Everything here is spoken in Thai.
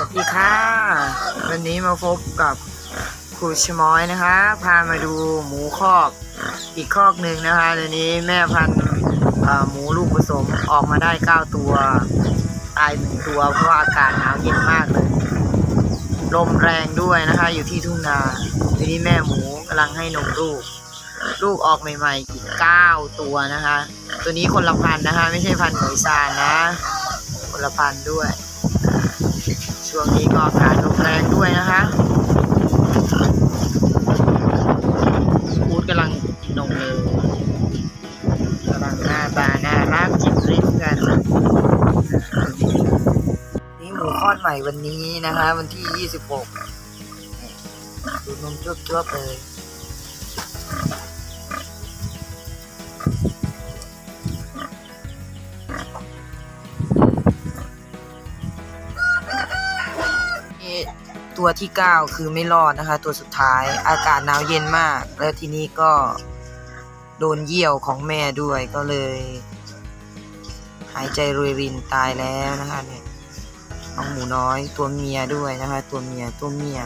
วัสดีค่ะ วันนี้มาพบกับครูชมอยนะคะ พามาดูหมูคอกอีกคอกหนึ่งนะคะตัวนี้แม่พันธุ์หมูลูกผสมออกมาได้เก้าตัว ตายหนึ่งตัวเพราะอากาศหนาวเย็นมากเลย ลมแรงด้วยนะคะ อยู่ที่ทุ่งนาทีนี้แม่หมูกำลังให้นมลูก ลูกออกใหม่ๆอีกเก้าตัวนะคะ ตัวนี้คนละพันนะคะ ไม่ใช่พันหมวยซานนะ คนละพันด้วย ช่วงนี้ก็อากาศลมแรงด้วยนะคะพูดกำลังกินนมเลยกำลังหน้าตาน่ารักจิบริบกัน นี่หมูคลอดใหม่วันนี้นะคะ วันที่ 26ดูนมจวบๆเลย ตัวที่เก้าคือไม่รอดนะคะ ตัวสุดท้ายอากาศหนาวเย็นมาก แล้วทีนี้ก็โดนเยี่ยวของแม่ด้วยก็เลย หายใจรวยรินตายแล้วนะคะเนี่ยน้องหมูน้อยตัวเมียด้วยนะคะ ตัวเมียตัวเมีย